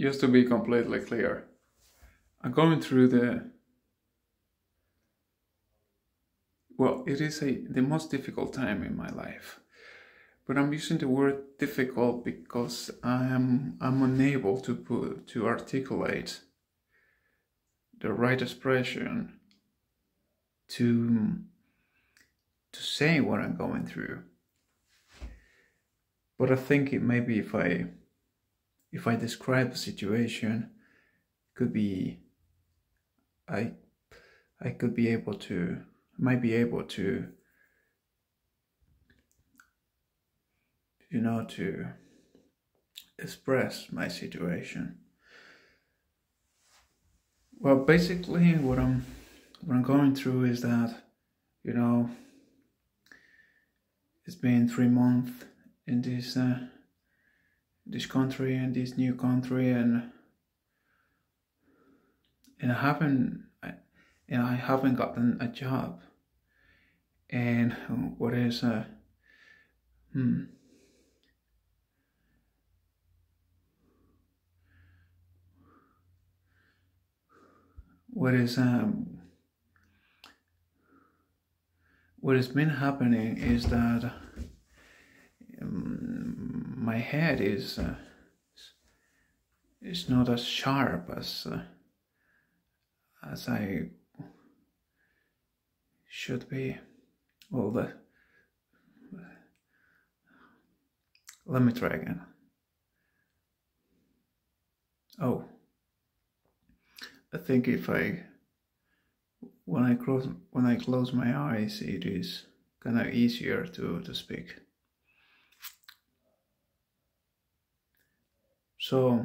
just to be completely clear, I'm going through the well, it is a the most difficult time in my life. But I'm using the word difficult because I am I'm unable to put to articulate the right expression to to say what I'm going through. But I think it maybe if I if I describe the situation, could be I I could be able to might be able to you know to express my situation. Well basically what i'm what i'm going through is that you know it's been three months in this uh, this country and this new country and and I haven't and I haven't gotten a job. And what is uh hmm. What is um what has been happening is that um, my head is uh, is not as sharp as uh, as I should be. Well, the let me try again. Oh, I think if I when I close when I close my eyes, it is kind of easier to to speak. So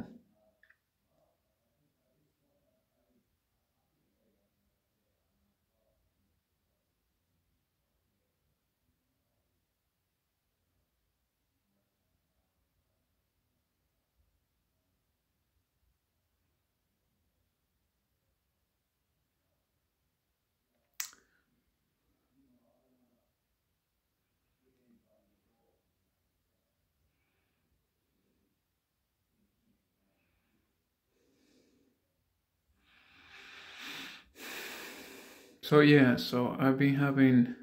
So yeah, so I've been having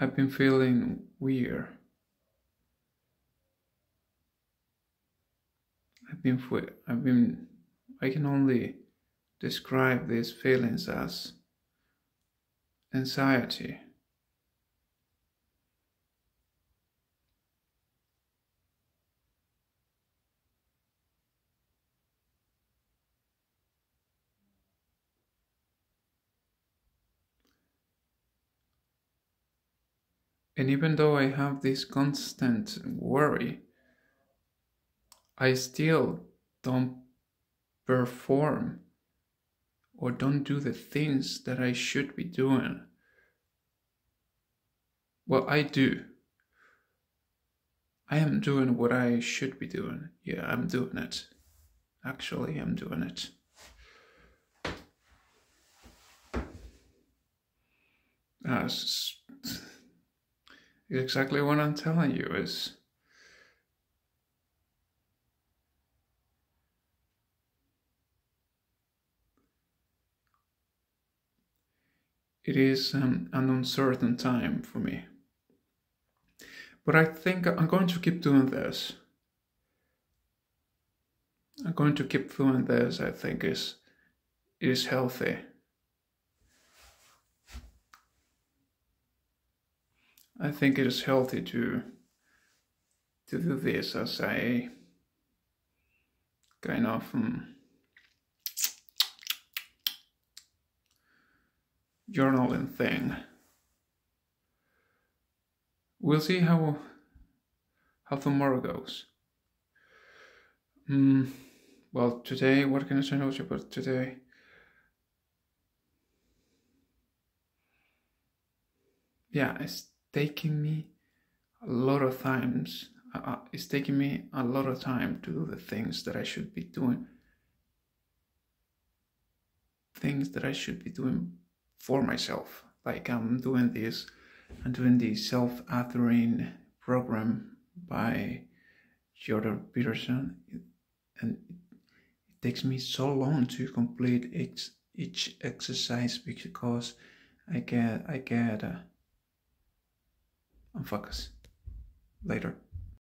I've been feeling weird. I've been I've been I can only describe these feelings as anxiety. And even though I have this constant worry, I still don't perform or don't do the things that I should be doing. Well, I do. I am doing what I should be doing. Yeah, I'm doing it. Actually, I'm doing it. Uh, exactly what I'm telling you is it is um, an uncertain time for me. But I think I'm going to keep doing this. I'm going to keep doing this, I think is is healthy. I think it is healthy to to do this as a kind of um, journaling thing. We'll see how how tomorrow goes. Mm, well, today, what can I tell you today? Yeah, it's taking me a lot of times uh, uh, it's taking me a lot of time to do the things that I should be doing. Things that I should be doing for myself. Like I'm doing this I'm doing the self-authoring program by Jordan Peterson. And it takes me so long to complete each, each exercise because I get I get uh, unfocused later.